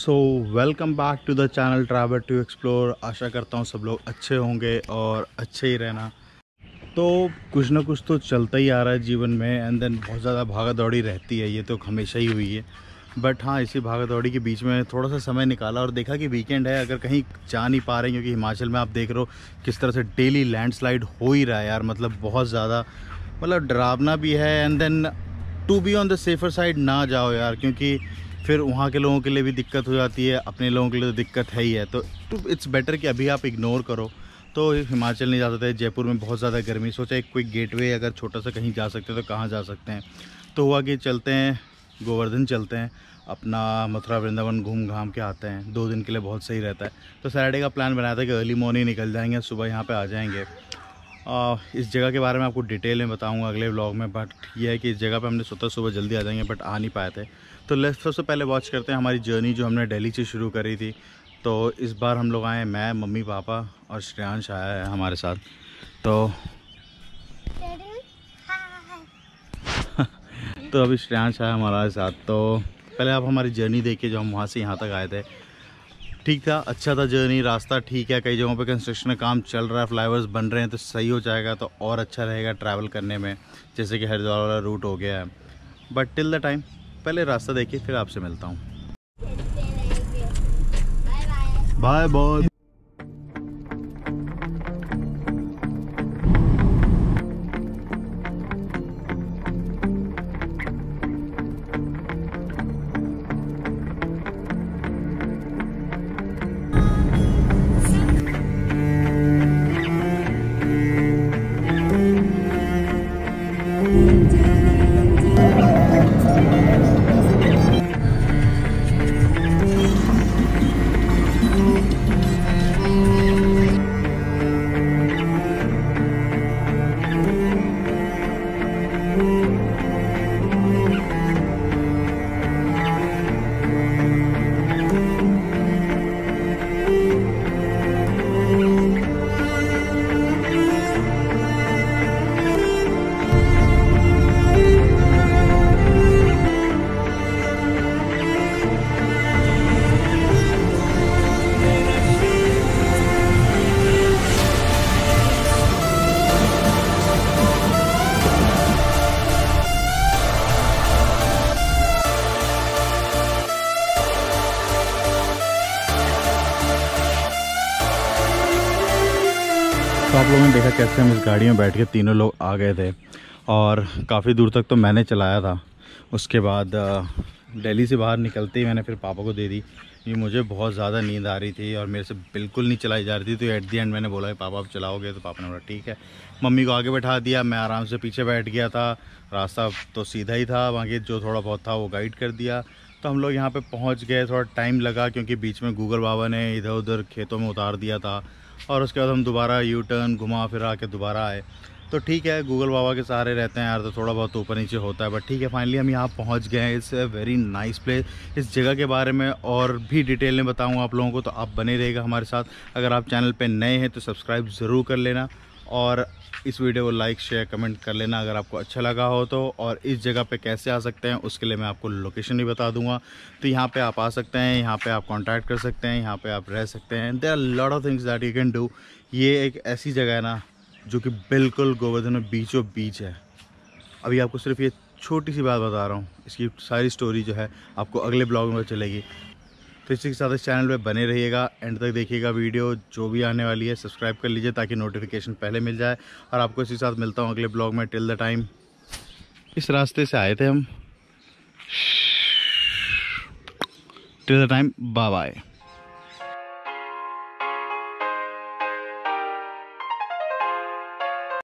So welcome back to the channel travel to explore आशा करता हूँ सब लोग अच्छे होंगे और अच्छे ही रहना। तो कुछ ना कुछ तो चलता ही आ रहा है जीवन में एंड देन बहुत ज़्यादा भागा दौड़ी रहती है, ये तो हमेशा ही हुई है। बट हाँ इसी भागा दौड़ी के बीच में थोड़ा सा समय निकाला और देखा कि वीकेंड है, अगर कहीं जा नहीं पा रहे क्योंकि हिमाचल में आप देख रहे हो किस तरह से डेली लैंडस्लाइड हो ही रहा है यार मतलब बहुत ज़्यादा मतलब डरावना भी है and then to be on the safer side ना जाओ यार, क्योंकि फिर वहाँ के लोगों के लिए भी दिक्कत हो जाती है, अपने लोगों के लिए तो दिक्कत है ही है। तो इट्स बेटर कि अभी आप इग्नोर करो। तो हिमाचल नहीं जा सकते, जयपुर में बहुत ज़्यादा गर्मी सोचा एक कोई गेटवे अगर छोटा सा कहीं जा सकते हैं तो कहाँ जा सकते हैं? तो हुआ कि चलते हैं, गोवर्धन चलते हैं, अपना मथुरा, वृंदावन घूम घाम के आते हैं। दो दिन के लिए बहुत सही रहता है। तो सैटरडे का प्लान बनाया था कि अर्ली मॉर्निंग निकल जाएँगे, सुबह यहाँ पे आ जाएँगे। आ, इस जगह के बारे में आपको डिटेल में बताऊँगा अगले व्लॉग में बट ये है कि इस जगह पे हमने सोचा सुबह जल्दी आ जाएँगे बट आ नहीं पाए थे। तो लेट्स सबसे पहले वॉच करते हैं हमारी जर्नी जो हमने दिल्ली से शुरू करी थी। तो इस बार हम लोग आए मैं मम्मी पापा और श्रेयांश आया है हमारे साथ। तो तो अभी श्रेयांश आया हमारे साथ। तो पहले आप हमारी जर्नी देखिए जो हम वहाँ से यहाँ तक आए थे। ठीक था अच्छा था जर्नी रास्ता ठीक है कई जगहों पे कंस्ट्रक्शन का काम चल रहा है फ्लाईओवर्स बन रहे हैं तो सही हो जाएगा तो और अच्छा रहेगा ट्रैवल करने में जैसे कि हरिद्वार वाला रूट हो गया है। बट टिल द टाइम पहले रास्ता देखिए फिर आपसे मिलता हूँ। बाय बाय तो आप लोगों ने देखा कैसे हम इस गाड़ी में बैठ के तीनों लोग आ गए थे। और काफ़ी दूर तक तो मैंने चलाया था। उसके बाद दिल्ली से बाहर निकलते ही मैंने फिर पापा को दे दी। ये मुझे बहुत ज़्यादा नींद आ रही थी और मेरे से बिल्कुल नहीं चलाई जा रही थी। तो एट दी एंड मैंने बोला पापा आप चलाओगे? तो पापा ने बोला, ठीक है। मम्मी को आगे बैठा दिया। मैं आराम से पीछे बैठ गया था। रास्ता तो सीधा ही था। वहाँ जो थोड़ा बहुत था वो गाइड कर दिया। तो हम लोग यहाँ पे पहुँच गए, थोड़ा टाइम लगा क्योंकि बीच में गूगल बाबा ने इधर उधर खेतों में उतार दिया था और उसके बाद हम दोबारा यू टर्न घुमा फिरा के दोबारा आए। तो ठीक है गूगल बाबा के सहारे रहते हैं यार तो थोड़ा बहुत ऊपर नीचे होता है बट ठीक है फाइनली हम यहाँ पहुँच गए हैं। It's a very nice place इस जगह के बारे में और भी डिटेल में बताऊँगा आप लोगों को तो आप बने रहेगा हमारे साथ। अगर आप चैनल पर नए हैं तो सब्सक्राइब ज़रूर कर लेना। और इस वीडियो को लाइक शेयर कमेंट कर लेना अगर आपको अच्छा लगा हो तो। और इस जगह पे कैसे आ सकते हैं, उसके लिए मैं आपको लोकेशन भी बता दूँगा। तो यहाँ पे आप आ सकते हैं, यहाँ पे आप कांटेक्ट कर सकते हैं, यहाँ पे आप रह सकते हैं। There are lot of things that you can do ये एक ऐसी जगह है ना, जो कि बिल्कुल गोवर्धन में बीचों बीच है। अभी आपको सिर्फ़ ये छोटी सी बात बता रहा हूँ, इसकी सारी स्टोरी जो है आपको अगले ब्लॉग में चलेगी। तो इसी के साथ इस चैनल पे बने रहिएगा, एंड तक देखिएगा वीडियो, जो भी आने वाली है, सब्सक्राइब कर लीजिए ताकि नोटिफिकेशन पहले मिल जाए। और आपको इसी साथ मिलता हूँ अगले ब्लॉग में। टिल द टाइम इस रास्ते से आए थे हम। Till the time bye bye